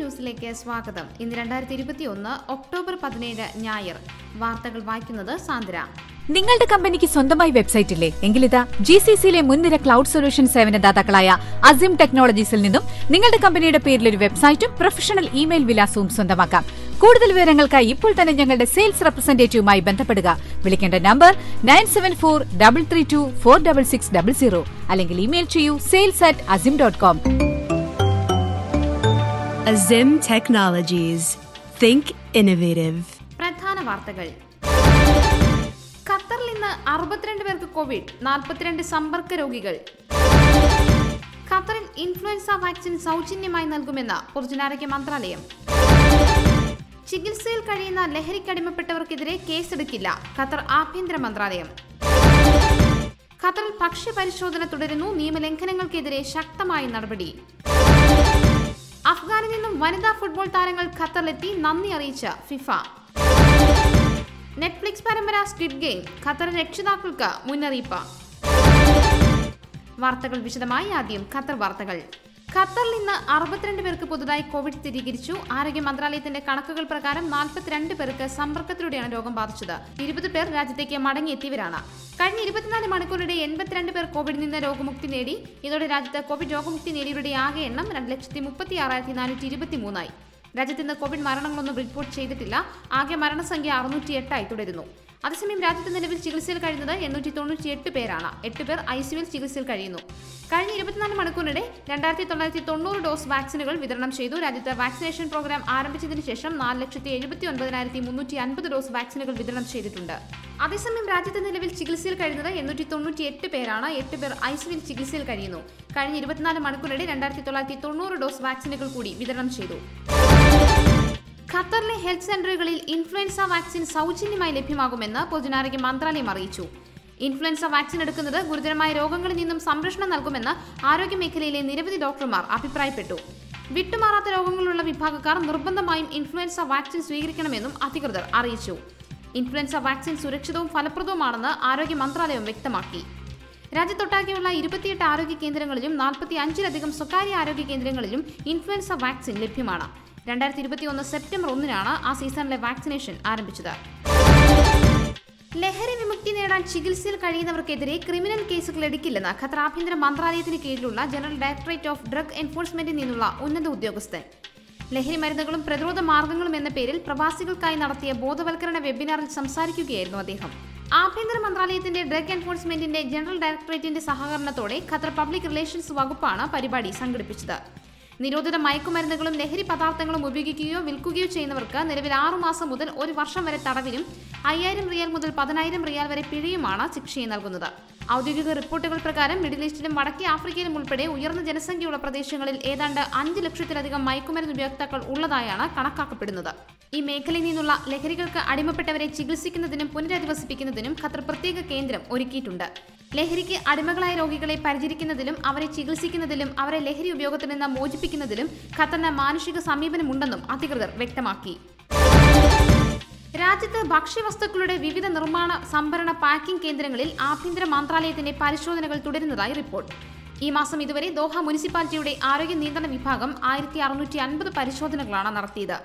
ന്യൂസിലേക്ക് സ്വാഗതം. ഇന്ന് രണ്ടായിരത്തി ഇരുപത്തി ഒന്ന് ഒക്ടോബർ പതിനേഴ് ഞായർ. വാർത്തകൾ വായിക്കുന്നത് സാന്ദ്ര. നിങ്ങളുടെ കമ്പനിക്ക് സ്വന്തമായി വെബ്സൈറ്റ് ഇല്ലേ എങ്കിലിതാ ജി സി സിയിലെ മുൻനിര ക്ലൗഡ് സൊല്യൂഷൻ സേവനദാതാക്കളായ അസിം ടെക്നോളജീസിൽ നിന്നും നിങ്ങളുടെ കമ്പനിയുടെ പേരിൽ ഒരു വെബ്സൈറ്റും പ്രൊഫഷണൽ ഇമെയിൽ വിലാസവും സ്വന്തമാക്കാം. കൂടുതൽ വിവരങ്ങൾക്കായി ഇപ്പോൾ തന്നെ ഞങ്ങളുടെ സെയിൽസ് റെപ്രസെന്റേറ്റീവുമായി ബന്ധപ്പെടുക. വിളിക്കേണ്ട number nine seven four double three two four double six double zero അല്ലെങ്കിൽ ഇമെയിൽ ചെയ്യൂ sales at Azim dot com Azim Technologies. Think innovative. പ്രധാന വാർത്തകൾ. ഖത്തറിൽ ഇന്ന് അറുപത്തിരണ്ട് പേർക്ക് കോവിഡ് നാൽപ്പത്തിരണ്ട് സമ്പർക്ക രോഗികൾ. ഖത്തറിൽ ഇൻഫ്ലുവൻസ വാക്സിൻ സൗജന്യമായി നൽകുമെന്ന് പൊതുജനാരോഗ്യ മന്ത്രാലയം. ചികിത്സയിൽ കഴിയുന്ന ലഹരിക്കടിമപ്പെട്ടവർക്കെതിരെ കേസെടുക്കില്ല ഖത്തർ ആഭ്യന്തര മന്ത്രാലയം. ഖത്തറിൽ ഭക്ഷ്യപരിശോധന തുടരുന്നു നിയമലംഘനങ്ങൾക്കെതിരെ ശക്തമായ നടപടി. നിന്നും വനിതാ ഫുട്ബോൾ താരങ്ങൾ ഖത്തറിലെത്തി നന്ദി അറിയിച്ച ഫിഫ. നെറ്റ്ഫ്ലിക്സ് പരമ്പര സ്ക്വിഡ് ഗെയിം ഖത്തർ രക്ഷിതാക്കൾക്ക് മുന്നറിയിപ്പ്. വാർത്തകൾ വിശദമായി ആദ്യം ഖത്തർ വാർത്തകൾ. ഖത്തറിൽ ഇന്ന് അറുപത്തിരണ്ട് പേർക്ക് പുതുതായി കോവിഡ് സ്ഥിരീകരിച്ചു. ആരോഗ്യ മന്ത്രാലയത്തിന്റെ കണക്കുകൾ പ്രകാരം നാൽപ്പത്തിരണ്ട് പേർക്ക് സമ്പർക്കത്തിലൂടെയാണ് രോഗം ബാധിച്ചത്. ഇരുപത് പേർ രാജ്യത്തേക്ക് മടങ്ങിയെത്തിയവരാണ്. കഴിഞ്ഞ ഇരുപത്തിനാല് മണിക്കൂറിടെ എൺപത്തിരണ്ട് പേർ കോവിഡിൽ നിന്ന് രോഗമുക്തി നേടി. ഇതോടെ രാജ്യത്ത് കോവിഡ് രോഗമുക്തി നേടിയവരുടെ ആകെ എണ്ണം രണ്ട് ലക്ഷത്തി മുപ്പത്തി ആറായിരത്തി നാനൂറ്റി ഇരുപത്തി മൂന്നായി രാജ്യത്ത് ഇന്ന് കോവിഡ് മരണങ്ങളൊന്നും റിപ്പോർട്ട് ചെയ്തിട്ടില്ല. ആകെ മരണസംഖ്യ അറുന്നൂറ്റി എട്ടായി തുടരുന്നു. അതേസമയം രാജ്യത്ത് നിലവിൽ ചികിത്സയിൽ കഴിയുന്നത് എണ്ണൂറ്റി തൊണ്ണൂറ്റി എട്ട് പേരാണ്. എട്ട് പേർ ഐ സിയുവിൽ ചികിത്സയിൽ കഴിയുന്നു. കഴിഞ്ഞ ഇരുപത്തിനാല് മണിക്കൂറിനിടെ രണ്ടായിരത്തി തൊള്ളായിരത്തി തൊണ്ണൂറ് ഡോസ് വാക്സിനുകൾ വിതരണം ചെയ്തു. രാജ്യത്ത് വാക്സിനേഷൻ പ്രോഗ്രാം ആരംഭിച്ചതിന് ശേഷം നാല് ലക്ഷത്തി എഴുപത്തി ഒൻപതിനായിരത്തി മുന്നൂറ്റി അൻപത് ഡോസ് വാക്സിനുകൾ വിതരണം ചെയ്തിട്ടുണ്ട്. അതേസമയം രാജ്യത്ത് നിലവിൽ ചികിത്സയിൽ കഴിയുന്നത് എണ്ണൂറ്റി തൊണ്ണൂറ്റി എട്ട് പേരാണ്. എട്ട് പേർ ഐ സിയുവിൽ ചികിത്സയിൽ കഴിയുന്നു. കഴിഞ്ഞ ഇരുപത്തിനാല് മണിക്കൂറിനിടെ രണ്ടായിരത്തി തൊള്ളായിരത്തി തൊണ്ണൂറ് ഡോസ് വാക്സിനുകൾ കൂടി വിതരണം ചെയ്തു. ഖത്തറിലെ ഹെൽത്ത് സെന്ററുകളിൽ ഇൻഫ്ലുവൻസ വാക്സിൻ സൗജന്യമായി ലഭ്യമാകുമെന്ന് പൊതുജനാരോഗ്യ മന്ത്രാലയം അറിയിച്ചു. ഇൻഫ്ലുവൻസ വാക്സിൻ എടുക്കുന്നത് ഗുരുതരമായ രോഗങ്ങളിൽ നിന്നും സംരക്ഷണം നൽകുമെന്ന് ആരോഗ്യ മേഖലയിലെ നിരവധി ഡോക്ടർമാർ അഭിപ്രായപ്പെട്ടു. വിട്ടുമാറാത്ത രോഗങ്ങളുള്ള വിഭാഗക്കാർ നിർബന്ധമായും ഇൻഫ്ലുവൻസ വാക്സിൻ സ്വീകരിക്കണമെന്നും അധികൃതർ അറിയിച്ചു. ഇൻഫ്ലുവൻസ വാക്സിൻ സുരക്ഷിതവും ഫലപ്രദവുമാണെന്ന് ആരോഗ്യ മന്ത്രാലയം വ്യക്തമാക്കി. രാജ്യത്തൊട്ടാകെയുള്ള ഇരുപത്തിയെട്ട് ആരോഗ്യ കേന്ദ്രങ്ങളിലും നാൽപ്പത്തി അഞ്ചിലധികം സ്വകാര്യ ആരോഗ്യ കേന്ദ്രങ്ങളിലും ഇൻഫ്ലുവൻസ വാക്സിൻ ലഭ്യമാണ്. രണ്ടായിരത്തി ഇരുപത്തി ഒന്ന് സെപ്റ്റംബർ ഒന്നിനാണ് ആ സീസണിലെ വാക്സിനേഷൻ ആരംഭിച്ചത്. ലഹരി വിമുക്തി നേടാൻ ചികിത്സയിൽ കഴിയുന്നവർക്കെതിരെ ക്രിമിനൽ കേസുകൾ എടുക്കില്ലെന്ന് ഖത്തർ ആഭ്യന്തര മന്ത്രാലയത്തിന് കീഴിലുള്ള ജനറൽ ഡയറക്ടറേറ്റ് ഓഫ് ഡ്രഗ് എൻഫോഴ്സ്മെന്റിൽ നിന്നുള്ള ഉന്നത ഉദ്യോഗസ്ഥൻ. ലഹരി മരുന്നുകളും പ്രതിരോധ മാർഗങ്ങളും എന്ന പേരിൽ പ്രവാസികൾക്കായി നടത്തിയ ബോധവൽക്കരണ വെബിനാറിൽ സംസാരിക്കുകയായിരുന്നു അദ്ദേഹം. ആഭ്യന്തര മന്ത്രാലയത്തിന്റെ ഡ്രഗ് എൻഫോഴ്സ്മെന്റിന്റെ ജനറൽ ഡയറക്ടറേറ്റിന്റെ സഹകരണത്തോടെ ഖത്തർ പബ്ലിക് റിലേഷൻസ് വകുപ്പാണ് പരിപാടി സംഘടിപ്പിച്ചത്. നിരോധിത മയക്കുമരുന്നുകളും ലഹരി പദാർത്ഥങ്ങളും ഉപയോഗിക്കുകയോ വിൽക്കുകയോ ചെയ്യുന്നവർക്ക് നിലവിൽ ആറുമാസം മുതൽ ഒരു വർഷം വരെ തടവിലും അയ്യായിരം റിയാൽ മുതൽ പതിനായിരം റിയാൽ വരെ പിഴയുമാണ് ശിക്ഷയെ നൽകുന്നത്. ഔദ്യോഗിക റിപ്പോർട്ടുകൾ പ്രകാരം മിഡിൽ ഈസ്റ്റിലും വടക്കേ ആഫ്രിക്കയിലും ഉൾപ്പെടെ ഉയർന്ന ജനസംഖ്യയുള്ള പ്രദേശങ്ങളിൽ ഏതാണ്ട് അഞ്ച് ലക്ഷത്തിലധികം മയക്കുമരുന്ന് ഉപയോക്താക്കൾ ഉള്ളതായാണ് കണക്കാക്കപ്പെടുന്നത്. ഈ മേഖലയിൽ നിന്നുള്ള ലഹരികൾക്ക് അടിമപ്പെട്ടവരെ ചികിത്സിക്കുന്നതിനും പുനരധിവസിപ്പിക്കുന്നതിനും ഖത്തർ പ്രത്യേക കേന്ദ്രം ഒരുക്കിയിട്ടുണ്ട്. ലഹരിക്ക് അടിമകളായ രോഗികളെ പരിചരിക്കുന്നതിലും അവരെ ചികിത്സിക്കുന്നതിലും അവരെ ലഹരി ഉപയോഗത്തിൽ നിന്ന് മോചിപ്പിക്കുന്നതിലും ഖത്തറിന് മാനുഷിക സമീപനമുണ്ടെന്നും അധികൃതർ വ്യക്തമാക്കി. രാജ്യത്ത് ഭക്ഷ്യവസ്തുക്കളുടെ വിവിധ നിർമ്മാണ സംഭരണ പാക്കിംഗ് കേന്ദ്രങ്ങളിൽ ആഭ്യന്തര മന്ത്രാലയത്തിന്റെ പരിശോധനകൾ തുടരുന്നതായി റിപ്പോർട്ട്. ഈ മാസം ഇതുവരെ ദോഹ മുനിസിപ്പാലിറ്റിയുടെ ആരോഗ്യ നിയന്ത്രണ വിഭാഗം ആയിരത്തി പരിശോധനകളാണ് നടത്തിയത്.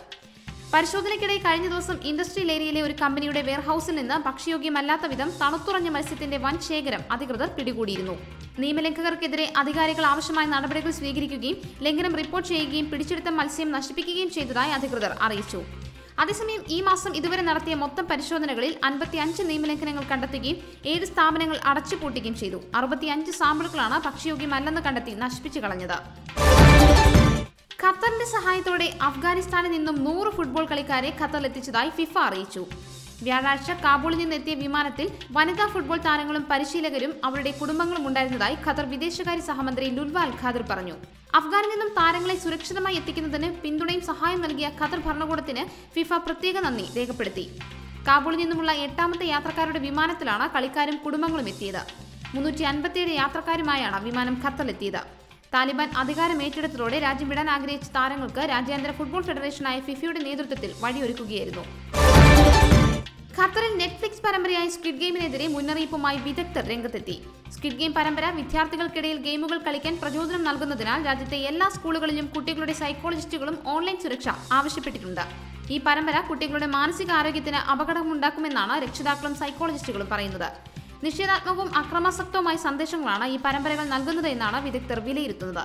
പരിശോധനയ്ക്കിടെ കഴിഞ്ഞ ദിവസം ഇൻഡസ്ട്രിയൽ ഏരിയയിലെ ഒരു കമ്പനിയുടെ വെയർഹൌസിൽ നിന്ന് ഭക്ഷ്യയോഗ്യമല്ലാത്ത വിധം തണുത്തുറഞ്ഞ മത്സ്യത്തിന്റെ വൻ ശേഖരം അധികൃതർ പിടികൂടിയിരുന്നു. നിയമലംഘകർക്കെതിരെ അധികാരികൾ ആവശ്യമായ നടപടികൾ സ്വീകരിക്കുകയും ലംഘനം റിപ്പോർട്ട് ചെയ്യുകയും പിടിച്ചെടുത്ത മത്സ്യം നശിപ്പിക്കുകയും ചെയ്തതായി അധികൃതർ അറിയിച്ചു. അതേസമയം ഈ മാസം ഇതുവരെ നടത്തിയ മൊത്തം പരിശോധനകളിൽ അൻപത്തിയഞ്ച് നിയമലംഘനങ്ങൾ കണ്ടെത്തുകയും ഏഴ് സ്ഥാപനങ്ങൾ അടച്ചുപൂട്ടുകയും ചെയ്തു. അറുപത്തിയഞ്ച് സാമ്പിളുകളാണ് ഭക്ഷ്യയോഗ്യമല്ലെന്ന് കണ്ടെത്തി നശിപ്പിച്ചു കളഞ്ഞത്. ഖത്തറിന്റെ സഹായത്തോടെ അഫ്ഗാനിസ്ഥാനിൽ നിന്നും നൂറ് ഫുട്ബോൾ കളിക്കാരെ ഖത്തറിലെത്തിച്ചതായി ഫിഫ അറിയിച്ചു. വ്യാഴാഴ്ച കാബൂളിൽ നിന്നെത്തിയ വിമാനത്തിൽ വനിതാ ഫുട്ബോൾ താരങ്ങളും പരിശീലകരും അവരുടെ കുടുംബങ്ങളും ഉണ്ടായിരുന്നതായി ഖത്തർ വിദേശകാര്യ സഹമന്ത്രി ലുൽവ അൽ ഖാദർ പറഞ്ഞു. അഫ്ഗാനിൽ നിന്നും താരങ്ങളെ സുരക്ഷിതമായി എത്തിക്കുന്നതിന് പിന്തുണയും സഹായം നൽകിയ ഖത്തർ ഭരണകൂടത്തിന് ഫിഫ പ്രത്യേക നന്ദി രേഖപ്പെടുത്തി. കാബൂളിൽ നിന്നുമുള്ള എട്ടാമത്തെ യാത്രക്കാരുടെ വിമാനത്തിലാണ് കളിക്കാരും കുടുംബങ്ങളും എത്തിയത്. മുന്നൂറ്റി അൻപത്തിയേഴ് യാത്രക്കാരുമായാണ് വിമാനം ഖത്തറിലെത്തിയത്. താലിബാൻ അധികാരം ഏറ്റെടുത്തതോടെ രാജ്യം വിടാൻ ആഗ്രഹിച്ച താരങ്ങൾക്ക് രാജ്യാന്തര ഫുട്ബോൾ ഫെഡറേഷനായ ഫിഫയുടെ നേതൃത്വത്തിൽ വഴിയൊരുക്കുകയായിരുന്നു. ഖത്തറിൽ നെറ്റ്ഫ്ലിക്സ് പരമ്പരയായ സ്ക്വിഡ് ഗെയിമിനെതിരെ മുന്നറിയിപ്പുമായി വിദഗ്ധർ രംഗത്തെത്തി. സ്ക്വിഡ് ഗെയിം പരമ്പര വിദ്യാർത്ഥികൾക്കിടയിൽ ഗെയിമുകൾ കളിക്കാൻ പ്രചോദനം നൽകുന്നതിനാൽ രാജ്യത്തെ എല്ലാ സ്കൂളുകളിലും കുട്ടികളുടെ സൈക്കോളജിസ്റ്റുകളും ഓൺലൈൻ സുരക്ഷ ആവശ്യപ്പെട്ടിട്ടുണ്ട്. ഈ പരമ്പര കുട്ടികളുടെ മാനസികാരോഗ്യത്തിന് അപകടമുണ്ടാക്കുമെന്നാണ് രക്ഷിതാക്കളും സൈക്കോളജിസ്റ്റുകളും പറയുന്നത്. നിഷേധാത്മകവും അക്രമാസക്തവുമായ സന്ദേശങ്ങളാണ് ഈ പരമ്പരകൾ നൽകുന്നത് എന്നാണ് വിദഗ്ധർ വിലയിരുത്തുന്നത്.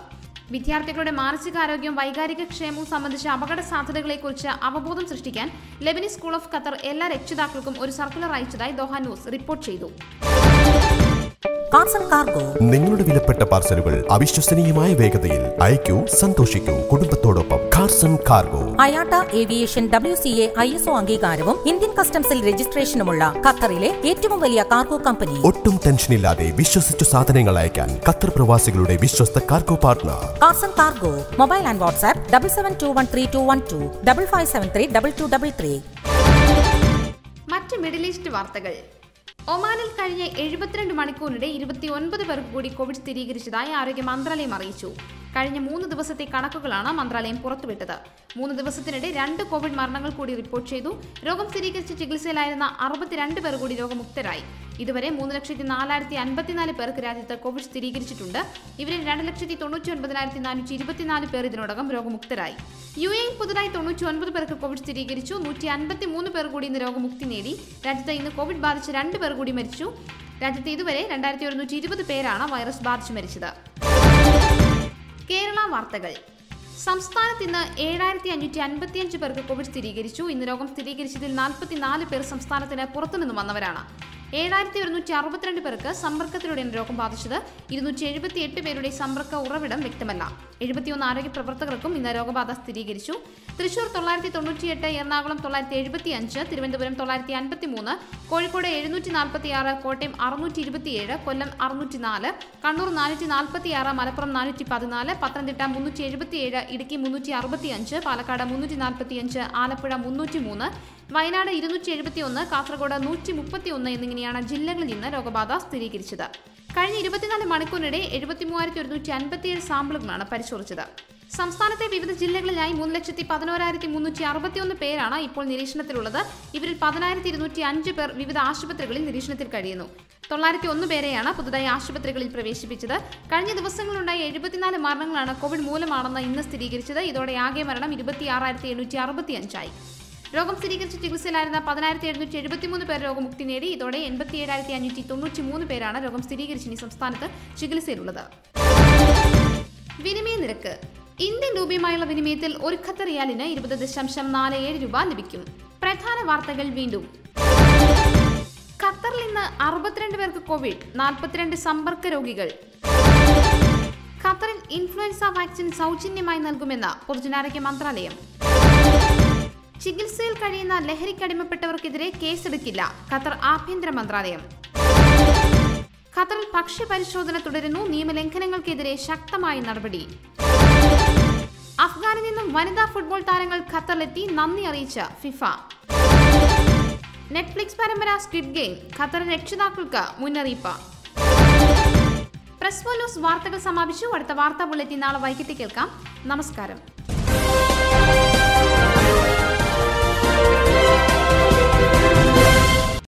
വിദ്യാർത്ഥികളുടെ മാനസികാരോഗ്യവും വൈകാരിക ക്ഷേമവും സംബന്ധിച്ച അപകട സാധ്യതകളെക്കുറിച്ച് അവബോധം സൃഷ്ടിക്കാൻ ലെബനി സ്കൂൾ ഓഫ് ഖത്തർ എല്ലാ രക്ഷിതാക്കൾക്കും ഒരു സർക്കുലർ അയച്ചതായി ദോഹ ന്യൂസ് റിപ്പോർട്ട് ചെയ്തു. Carson cargo. നിങ്ങളുടെ വിലപ്പെട്ട പാർസലുകൾ അവിശ്വസനീയമായ വേഗതയിൽ അയക്കൂ സന്തോഷിക്കൂ കുടുംബത്തോടൊപ്പം Carson cargo. IATA aviation W C A I S O അംഗീകാരവും ഇന്ത്യൻ കസ്റ്റംസിൽ രജിസ്ട്രേഷനുമുള്ള ഖത്തറിലെ ഏറ്റവും വലിയ കാർഗോ കമ്പനി. ഒട്ടും ടെൻഷനില്ലാതെ വിശ്വസിച്ചു സാധനങ്ങൾ അയക്കാൻ ഖത്തർ പ്രവാസികളുടെ വിശ്വസ്ത cargo partner. Carson cargo mobile and WhatsApp double seven two one three two one two double five seven three double two double three മറ്റ് മിഡിൽ ഈസ്റ്റ് വാർത്തകൾ. ഒമാനിൽ കഴിഞ്ഞ എഴുപത്തിരണ്ട് മണിക്കൂറിനിടെ ഇരുപത്തി ഒൻപത് പേർക്ക് കൂടി കോവിഡ് സ്ഥിരീകരിച്ചതായി ആരോഗ്യ മന്ത്രാലയം അറിയിച്ചു. കഴിഞ്ഞ മൂന്ന് ദിവസത്തെ കണക്കുകളാണ് മന്ത്രാലയം പുറത്തുവിട്ടത്. മൂന്ന് ദിവസത്തിനിടെ രണ്ട് കോവിഡ് മരണങ്ങൾ കൂടി റിപ്പോർട്ട് ചെയ്തു. രോഗം സ്ഥിരീകരിച്ച് ചികിത്സയിലായിരുന്ന അറുപത്തിരണ്ട് പേർ കൂടി രോഗമുക്തരായി. ഇതുവരെ മൂന്ന് ലക്ഷത്തി നാലായിരത്തി അൻപത്തിനാല് പേർക്ക് രാജ്യത്ത് കോവിഡ് സ്ഥിരീകരിച്ചിട്ടുണ്ട്. ഇവരിൽ രണ്ട് ലക്ഷത്തി തൊണ്ണൂറ്റി ഒൻപതിനായിരത്തി നാനൂറ്റി ഇരുപത്തിനാല് പേർ ഇതിനോടകം രോഗമുക്തരായി. യു എയിൽ പുതുതായി തൊണ്ണൂറ്റി ഒൻപത് പേർക്ക് കോവിഡ് സ്ഥിരീകരിച്ചു. നൂറ്റി അൻപത്തി മൂന്ന് പേർ കൂടി ഇന്ന് രോഗമുക്തി നേടി. രാജ്യത്ത് ഇന്ന് കോവിഡ് ബാധിച്ച് രണ്ട് പേർ കൂടി മരിച്ചു. രാജ്യത്ത് ഇതുവരെ രണ്ടായിരത്തി ഒരുന്നൂറ്റി ഇരുപത് പേരാണ് വൈറസ് ബാധിച്ച് മരിച്ചത്. കേരള വാർത്തകൾ. സംസ്ഥാനത്ത് ഇന്ന് ഏഴായിരത്തി അഞ്ഞൂറ്റി അൻപത്തിയഞ്ച് പേർക്ക് കോവിഡ് സ്ഥിരീകരിച്ചു. ഇന്ന് രോഗം സ്ഥിരീകരിച്ചതിൽ നാൽപ്പത്തിനാല് പേർ സംസ്ഥാനത്തിന് പുറത്തുനിന്ന് വന്നവരാണ്. ഏഴായിരത്തി ഒരുന്നൂറ്റി അറുപത്തിരണ്ട് പേർക്ക് സമ്പർക്കത്തിലൂടെയാണ് രോഗം ബാധിച്ചത്. ഇരുന്നൂറ്റി എഴുപത്തി എട്ട് പേരുടെ സമ്പർക്ക ഉറവിടം വ്യക്തമല്ല. എഴുപത്തിയൊന്ന് ആരോഗ്യ പ്രവർത്തകർക്കും ഇന്ന് രോഗബാധ സ്ഥിരീകരിച്ചു. തൃശൂർ തൊള്ളായിരത്തി തൊണ്ണൂറ്റിയെട്ട് എറണാകുളം തൊള്ളായിരത്തി എഴുപത്തി അഞ്ച് തിരുവനന്തപുരം തൊള്ളായിരത്തി അൻപത്തി മൂന്ന് കോഴിക്കോട് എഴുന്നൂറ്റി നാൽപ്പത്തി ആറ് കോട്ടയം അറുന്നൂറ്റി ഇരുപത്തിയേഴ് കൊല്ലം അറുന്നൂറ്റി നാല് കണ്ണൂർ നാനൂറ്റി നാൽപ്പത്തി ആറ് മലപ്പുറം നാനൂറ്റി പതിനാല് പത്തനംതിട്ട മുന്നൂറ്റി എഴുപത്തിയേഴ് ഇടുക്കി മുന്നൂറ്റി അറുപത്തി അഞ്ച് പാലക്കാട് മുന്നൂറ്റി നാൽപ്പത്തി അഞ്ച് ആലപ്പുഴ മുന്നൂറ്റി മൂന്ന് വയനാട് ഇരുന്നൂറ്റി എഴുപത്തി ഒന്ന് കാസർഗോഡ് നൂറ്റി മുപ്പത്തി ഒന്ന് എന്നിങ്ങനെയാണ് ജില്ലകളിൽ നിന്ന് രോഗബാധ സ്ഥിരീകരിച്ചത്. കഴിഞ്ഞ ഇരുപത്തിനാല് മണിക്കൂറിനിടെ എഴുപത്തി മൂവായിരത്തി ഒരുന്നൂറ്റി അൻപത്തിയേഴ് സാമ്പിളുകളാണ് പരിശോധിച്ചത്. സംസ്ഥാനത്തെ വിവിധ ജില്ലകളിലായി മൂന്ന് ലക്ഷത്തി പതിനോരായിരത്തി മുന്നൂറ്റി അറുപത്തിയൊന്ന് പേരാണ് ഇപ്പോൾ നിരീക്ഷണത്തിലുള്ളത്. ഇവരിൽ പതിനായിരത്തി ഇരുന്നൂറ്റി അഞ്ച് പേർ വിവിധ ആശുപത്രികളിൽ നിരീക്ഷണത്തിൽ കഴിയുന്നു. തൊള്ളായിരത്തി ഒന്ന് പേരെയാണ് പുതുതായി ആശുപത്രികളിൽ പ്രവേശിപ്പിച്ചത്. കഴിഞ്ഞ ദിവസങ്ങളുണ്ടായ എഴുപത്തിനാല് മരണങ്ങളാണ് കോവിഡ് മൂലമാണെന്ന് ഇന്ന് സ്ഥിരീകരിച്ചത്. ഇതോടെ ആകെ മരണം ഇരുപത്തിയാറായിരത്തി എണ്ണൂറ്റി അറുപത്തി അഞ്ചായി രോഗം സ്ഥിരീകരിച്ച് ചികിത്സയിലായിരുന്ന പതിനായിരത്തി എഴുന്നൂറ്റി എഴുപത്തിമൂന്ന് പേർ രോഗമുക്തി നേടി. ഇതോടെ എൺപത്തി ഏഴായിരത്തി അഞ്ഞൂറ്റി തൊണ്ണൂറ്റി മൂന്ന് പേരാണ് രോഗം സ്ഥിരീകരിച്ച് ഇനി സംസ്ഥാനത്ത് ചികിത്സയിലുള്ളത്. വിനിമയ നിരക്ക്. ഇന്ത്യൻ രൂപയുമായുള്ള വിനിമയത്തിൽ ഒരു ഖത്തർ റിയാലിന് ഇരുപത് ദശാംശം നാല് ഏഴ് രൂപ ലഭിക്കും. പ്രധാന വാർത്തകൾ വീണ്ടും. ഖത്തറിൽ ഇന്ന് അറുപത്തിരണ്ട് പേർക്ക് കോവിഡ് നാൽപ്പത്തിരണ്ട് സമ്പർക്ക രോഗികൾ. ഖത്തറിൽ ഇൻഫ്ലുവൻസ വാക്സിൻ സൗജന്യമായി നൽകുമെന്ന് പൊതുജനാരോഗ്യ മന്ത്രാലയം. ചികിത്സയിൽ കഴിയുന്ന ലഹരിക്കടിമപ്പെട്ടവർക്കെതിരെ കേസെടുക്കില്ല. ഖത്തർ ആഭ്യന്തര മന്ത്രാലയം. ഖത്തറിൽ ഭക്ഷ്യപരിശോധന തുടരുന്നു. നിയമലംഘനങ്ങൾക്കെതിരെ ശക്തമായ നടപടി. അഫ്ഗാനിൽ നിന്നും വനിതാ ഫുട്ബോൾ താരങ്ങൾ ഖത്തറിലെത്തി. നന്ദി അറിയിച്ച ഫിഫ. നെറ്റ്ഫ്ലിക്സ് പരമ്പര സ്ക്വിഡ് ഗെയിം. ഖത്തർ രക്ഷിതാക്കൾക്ക് മുന്നറിയിപ്പ്. പ്രസ് ന്യൂസ് വാർത്തകൾ സമാപിച്ചു. അടുത്ത വാർത്താ ബുള്ളറ്റിൻ നാളെ വൈകിട്ട് കേൾക്കാം. നമസ്കാരം.